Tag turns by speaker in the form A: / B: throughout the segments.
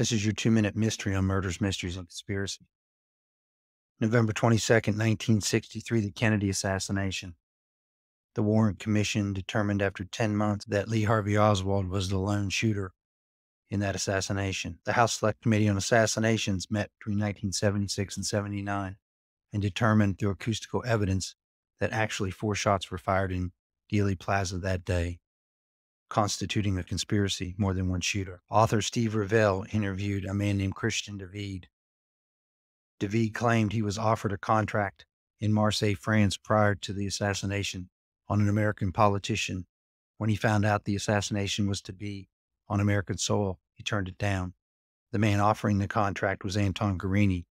A: This is your two minute mystery on murders, mysteries, and conspiracy. November 22nd, 1963, the Kennedy assassination. The Warren Commission determined after 10 months that Lee Harvey Oswald was the lone shooter in that assassination. The House Select Committee on Assassinations met between 1976 and 79 and determined through acoustical evidence that actually four shots were fired in Dealey Plaza that day constituting a conspiracy, more than one shooter. Author Steve Rivele interviewed a man named Christian David. David claimed he was offered a contract in Marseille, France prior to the assassination on an American politician. When he found out the assassination was to be on American soil, he turned it down. The man offering the contract was Anton Guerini,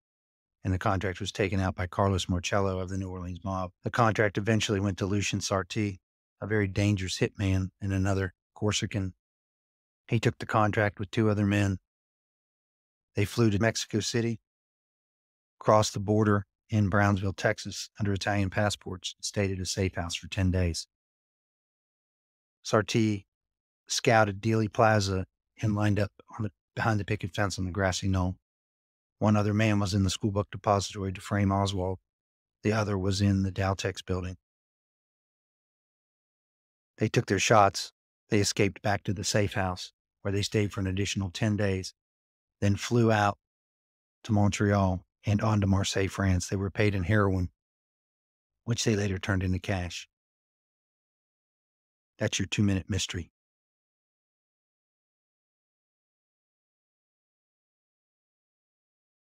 A: and the contract was taken out by Carlos Marcello of the New Orleans mob. The contract eventually went to Lucien Sarti, a very dangerous hitman and another Corsican. He took the contract with two other men. They flew to Mexico City, crossed the border in Brownsville, Texas, under Italian passports, and stayed at a safe house for 10 days. Sarti scouted Dealey Plaza and lined up the, behind the picket fence on the grassy knoll. One other man was in the schoolbook depository to frame Oswald. The other was in the Daltex building. They took their shots they escaped back to the safe house, where they stayed for an additional 10 days, then flew out to Montreal and on to Marseille, France. They were paid in heroin, which they later turned into cash. That's your two minute mystery.